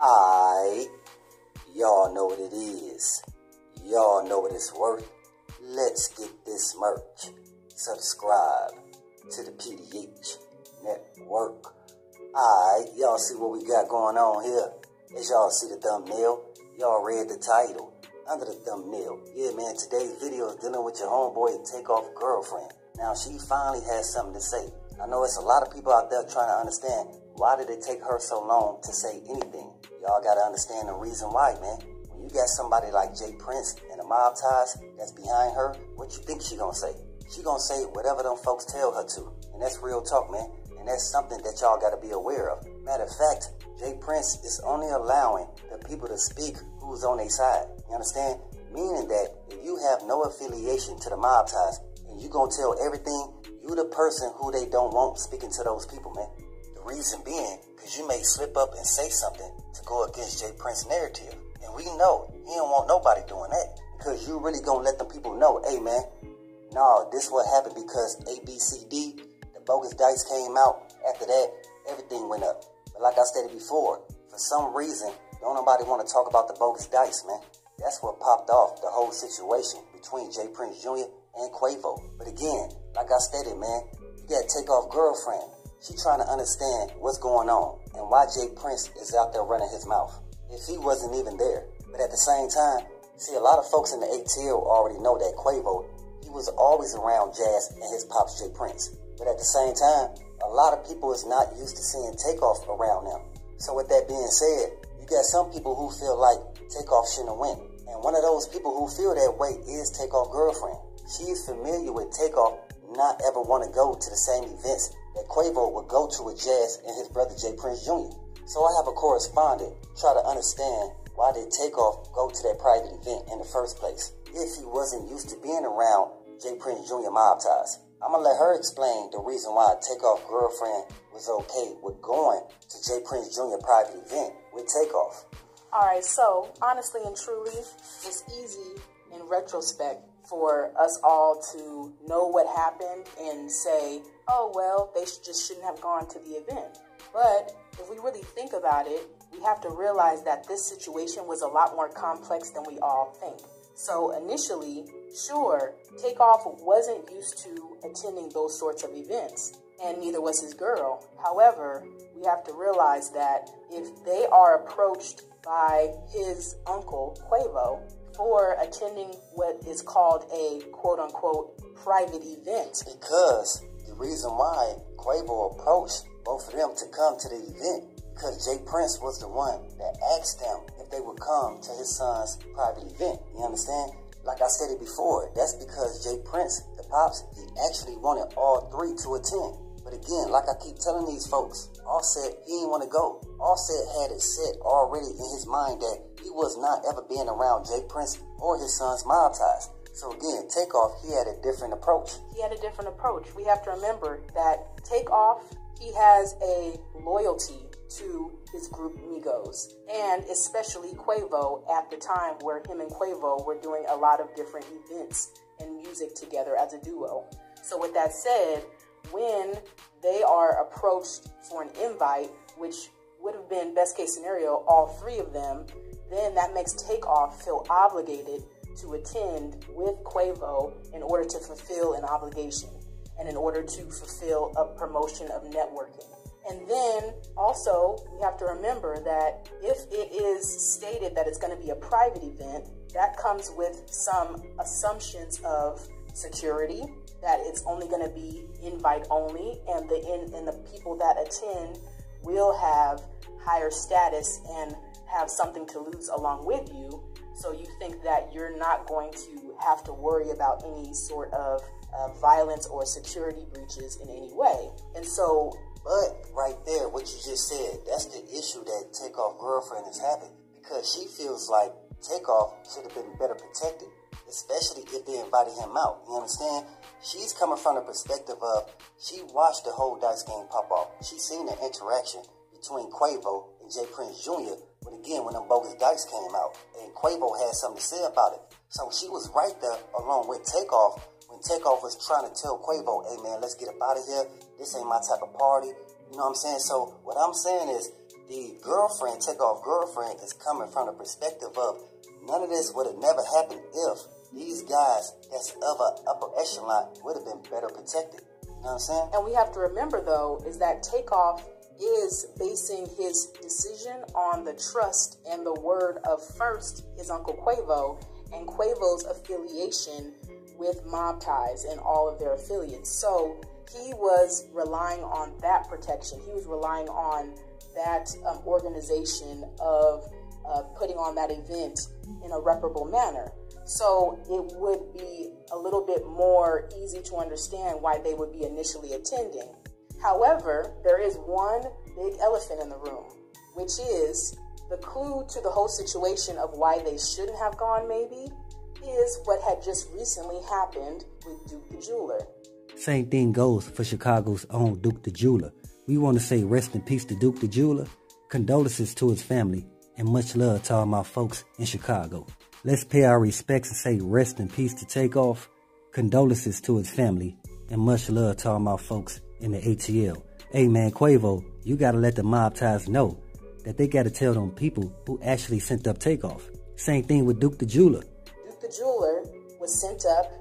I, y'all know what it is. Y'all know what it's worth. Let's get this merch. Subscribe to the PDH Network. Alright, y'all see what we got going on here. As y'all see the thumbnail, y'all read the title under the thumbnail. Yeah, man, today's video is dealing with your homeboy takeoff girlfriend. Now, she finally has something to say. I know it's a lot of people out there trying to understand why did it take her so long to say anything. Y'all gotta understand the reason why, man. When you got somebody like J. Prince and the mob ties that's behind her, what you think she gonna say? She gonna say whatever them folks tell her to. And that's real talk, man. And that's something that y'all gotta be aware of. Matter of fact, J. Prince is only allowing the people to speak who's on their side. You understand? Meaning that if you have no affiliation to the mob ties and you gonna tell everything, you the person who they don't want speaking to those people, man. Reason being, because you may slip up and say something to go against J. Prince's narrative. And we know he don't want nobody doing that. Because you really gonna let the people know, hey man, no, this what happened because ABCD, the bogus dice came out. After that, everything went up. But like I stated before, for some reason, don't nobody want to talk about the bogus dice, man. That's what popped off the whole situation between J. Prince Jr. and Quavo. But again, like I stated, man, you got Takeoff girlfriend. She trying to understand what's going on and why J. Prince is out there running his mouth. If he wasn't even there. But at the same time, see, a lot of folks in the ATL already know that Quavo, he was always around Jas and his pops J. Prince. But at the same time, a lot of people is not used to seeing Takeoff around them. So with that being said, you got some people who feel like Takeoff shouldn't have went. And one of those people who feel that way is Takeoff girlfriend. She is familiar with Takeoff not ever want to go to the same events that Quavo would go to with Jas and his brother J. Prince Jr. So I have a correspondent try to understand why did Takeoff go to that private event in the first place if he wasn't used to being around J. Prince Jr. mob ties. I'm gonna let her explain the reason why Takeoff girlfriend was okay with going to J. Prince Jr. private event with Takeoff. All right, so honestly and truly, it's easy in retrospect for us all to know what happened and say, oh, well, they just shouldn't have gone to the event. But if we really think about it, we have to realize that this situation was a lot more complex than we all think. So initially, sure, Takeoff wasn't used to attending those sorts of events, and neither was his girl. However, we have to realize that if they are approached by his uncle, Quavo, for attending what is called a quote unquote private event. Because the reason why Quavo approached both of them to come to the event, because J. Prince was the one that asked them if they would come to his son's private event. You understand? Like I said it before, that's because J. Prince, the pops, he actually wanted all three to attend. But again, like I keep telling these folks, Offset, he didn't want to go. Offset had it set already in his mind that he was not ever being around J. Prince or his son's mob ties. So again, Takeoff, he had a different approach. He had a different approach. We have to remember that Takeoff, he has a loyalty to his group Migos, and especially Quavo at the time where him and Quavo were doing a lot of different events and music together as a duo. So with that said, when they are approached for an invite, which would have been best case scenario, all three of them, then that makes Takeoff feel obligated to attend with Quavo in order to fulfill an obligation and in order to fulfill a promotion of networking. And then also, we have to remember that if it is stated that it's going to be a private event, that comes with some assumptions of security, that it's only going to be invite only, and the in, and the people that attend will have higher status and have something to lose along with you. So you think that you're not going to have to worry about any sort of uh, violence or security breaches in any way. And so, but right there, what you just said, that's the issue that Takeoff girlfriend is having because she feels like Takeoff should have been better protected especially if they invited him out. You understand? She's coming from the perspective of she watched the whole dice game pop off. She seen the interaction between Quavo and Jay Prince Jr. But again, when them bogus dice came out, and Quavo had something to say about it. So she was right there along with Takeoff when Takeoff was trying to tell Quavo, hey man, let's get up out of here. This ain't my type of party. You know what I'm saying? So what I'm saying is the girlfriend, Takeoff girlfriend, is coming from the perspective of none of this would have never happened if these guys that's of an upper echelon would have been better protected. You know what I'm saying? And we have to remember, though, is that Takeoff is basing his decision on the trust and the word of first his uncle Quavo and Quavo's affiliation with mob ties and all of their affiliates. So he was relying on that protection. He was relying on that um, organization of uh, putting on that event in a reparable manner. So it would be a little bit more easy to understand why they would be initially attending. However, there is one big elephant in the room, which is the clue to the whole situation of why they shouldn't have gone, maybe, is what had just recently happened with Duke the Jeweler. Same thing goes for Chicago's own Duke the Jeweler. We want to say rest in peace to Duke the Jeweler, condolences to his family, and much love to all my folks in Chicago. Let's pay our respects and say rest in peace to Takeoff, condolences to his family, and much love to all my folks in the ATL. Hey man, Quavo, you gotta let the mob ties know that they gotta tell them people who actually sent up Takeoff. Same thing with Duke the Jeweler. Duke the Jeweler was sent up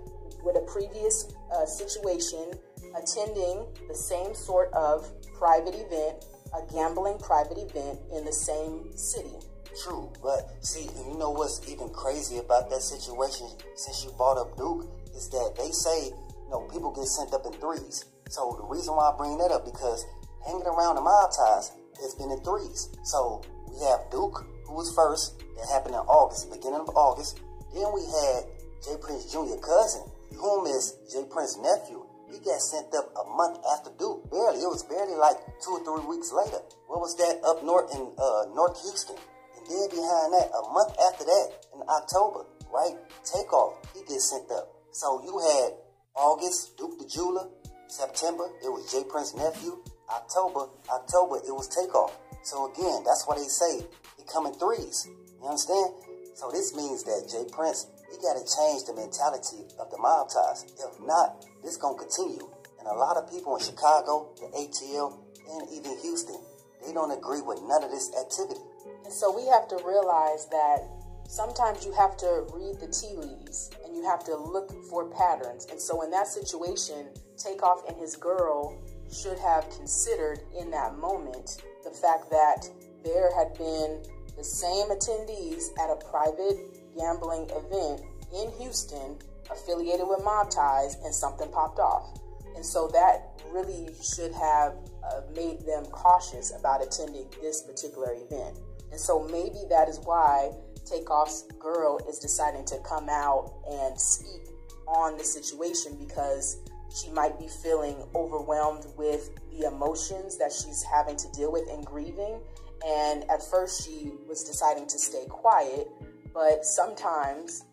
with a previous uh, situation attending the same sort of private event, a gambling private event in the same city. True, but see, you know what's even crazy about that situation since you brought up Duke is that they say, you know, people get sent up in threes. So the reason why I bring that up because hanging around the mob ties, it's been in threes. So we have Duke, who was first, that happened in August, beginning of August. Then we had J. Prince Jr. cousin, whom is J. Prince nephew. He got sent up a month after Duke. Barely. It was barely like two or three weeks later. What was that up north in uh, North Houston? And then behind that, a month after that, in October, right? Takeoff, he gets sent up. So you had August, Duke the Jeweler. September, it was J. Prince nephew. October, October, it was Takeoff. So again, that's why they say he come in threes. You understand? So this means that J. Prince he got to change the mentality of the mob ties. If not, this going to continue. And a lot of people in Chicago, the ATL, and even Houston, they don't agree with none of this activity. And so we have to realize that sometimes you have to read the tea leaves and you have to look for patterns. And so in that situation, Takeoff and his girl should have considered in that moment the fact that there had been the same attendees at a private gambling event in Houston affiliated with mob ties and something popped off. And so that really should have uh, made them cautious about attending this particular event. And so maybe that is why Takeoff's girl is deciding to come out and speak on the situation because she might be feeling overwhelmed with the emotions that she's having to deal with and grieving. And at first, she was deciding to stay quiet, but sometimes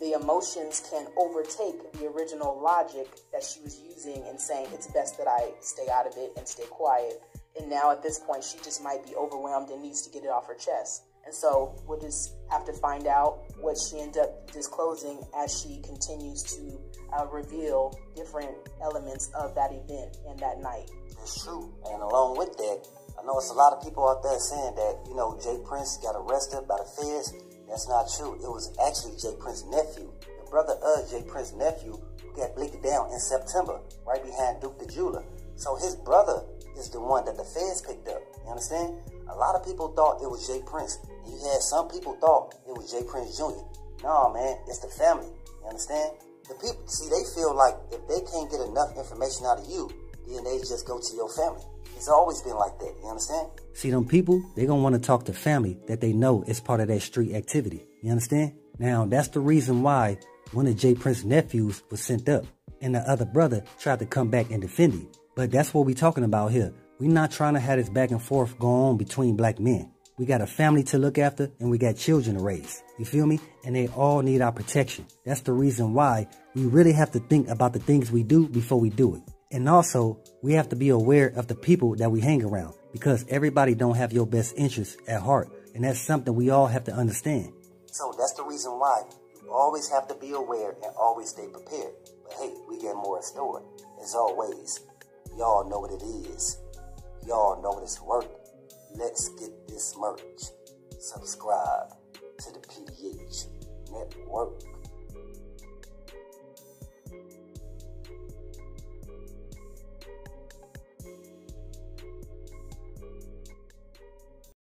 the emotions can overtake the original logic that she was using and saying it's best that I stay out of it and stay quiet. And now at this point, she just might be overwhelmed and needs to get it off her chest. And so we'll just have to find out what she ends up disclosing as she continues to uh, reveal different elements of that event and that night. It's true. And along with that, I know it's a lot of people out there saying that, you know, J. Prince got arrested by the feds that's not true. It was actually J. Prince's nephew, the brother of J. Prince's nephew, who got blinked down in September, right behind Duke the Jeweler. So his brother is the one that the feds picked up. You understand? A lot of people thought it was J. Prince. You had some people thought it was J. Prince Jr. No, man, it's the family. You understand? The people, see, they feel like if they can't get enough information out of you, then they just go to your family. It's always been like that. You understand? See, them people, they gonna want to talk to family that they know is part of that street activity. You understand? Now, that's the reason why one of J. Prince's nephews was sent up, and the other brother tried to come back and defend him. But that's what we talking about here. we not trying to have this back and forth go on between black men. We got a family to look after and we got children to raise. You feel me? And they all need our protection. That's the reason why we really have to think about the things we do before we do it. And also, we have to be aware of the people that we hang around because everybody don't have your best interests at heart. And that's something we all have to understand. So that's the reason why you always have to be aware and always stay prepared. But hey, we get more in store. As always, y'all know what it is. Y'all know what it's worth. Let's get this merch. Subscribe to the PDH Network.